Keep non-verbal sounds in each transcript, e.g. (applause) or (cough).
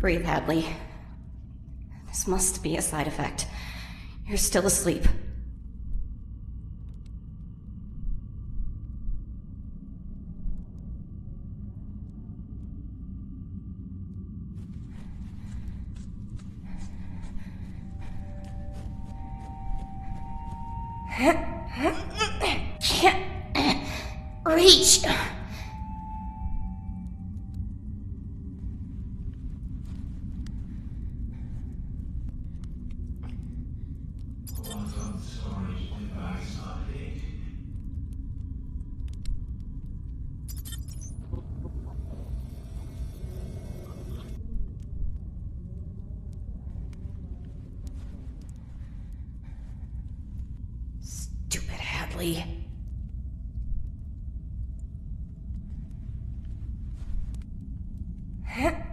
Breathe, Hadley. This must be a side effect. You're still asleep. Stupid (laughs)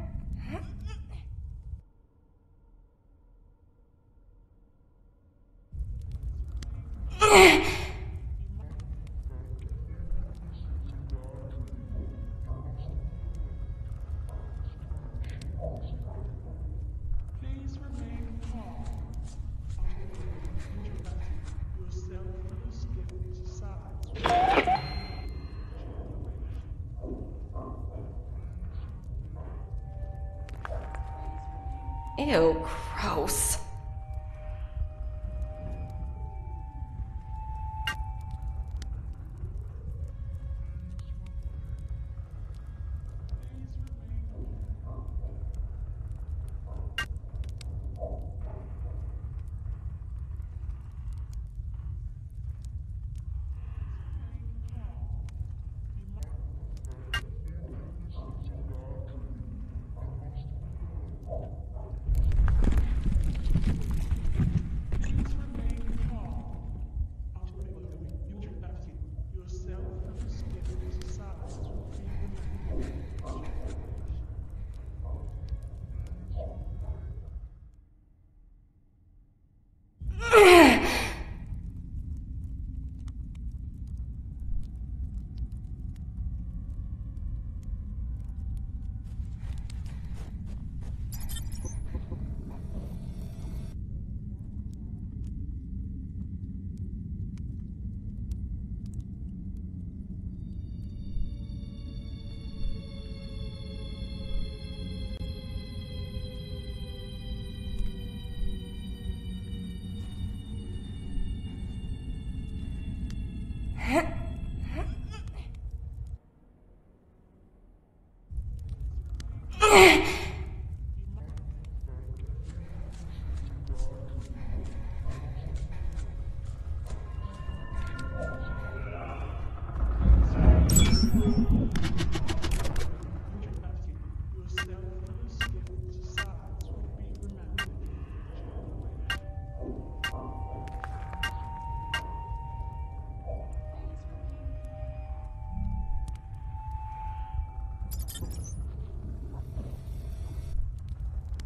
Ew, gross.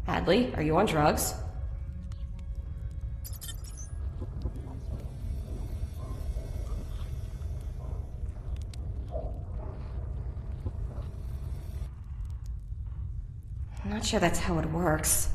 Hadley, are you on drugs? Not sure that's how it works.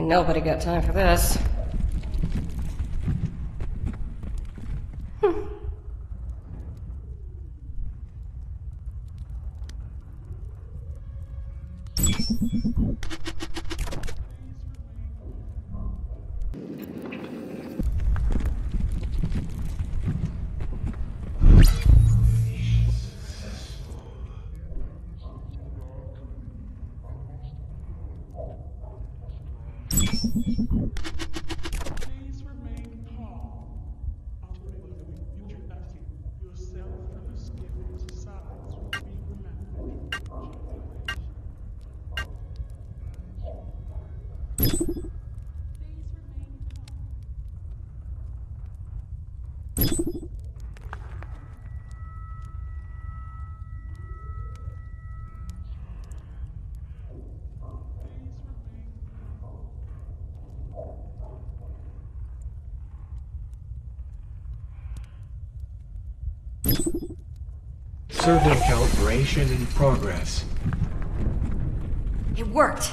Ain't nobody got time for this. Please Server calibration in progress. It worked.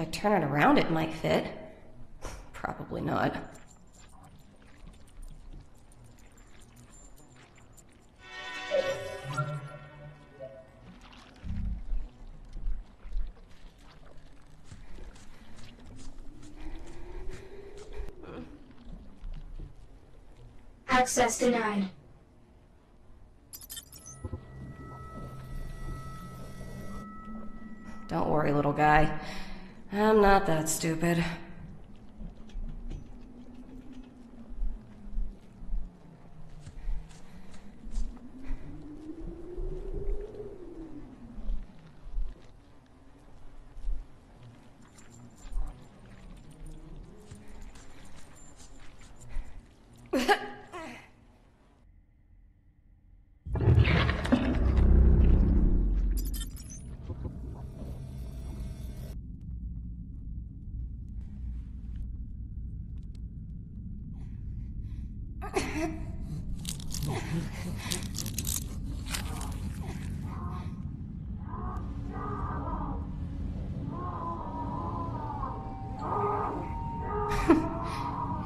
If I turn it around, it might fit. Probably not. Access denied. Don't worry, little guy. I'm not that stupid. (laughs)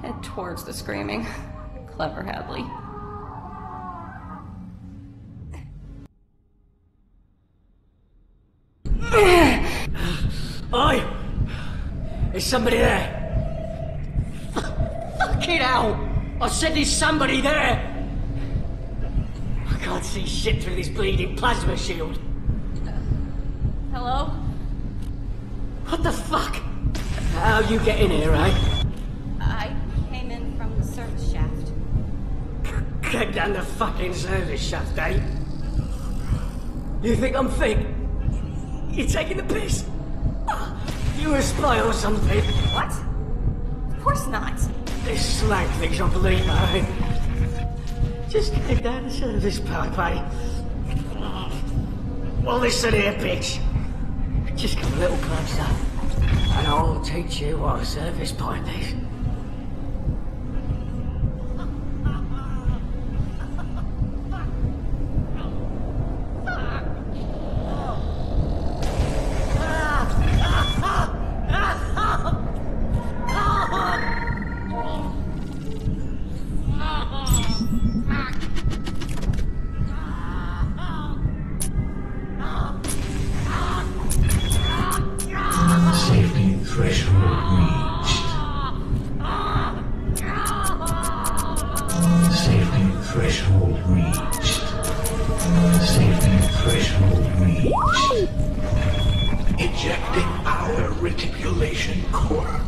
Head towards the screaming. Clever Hadley. Oi! Is somebody there? Fuck it hell! I said there's somebody there! I can't see shit through this bleeding plasma shield. Hello? What the fuck? How you get in here, eh? I came in from the service shaft. get down the fucking service shaft, eh? You think I'm fake? You're taking the piss? You a spy or something? What? Of course not. This I believe her. eh? Just get down the service pipe, eh? Well, listen here, bitch. Just come a little closer, and I'll teach you what a service pipe is. Threshold reached. Safety threshold reached. Ejecting our reticulation core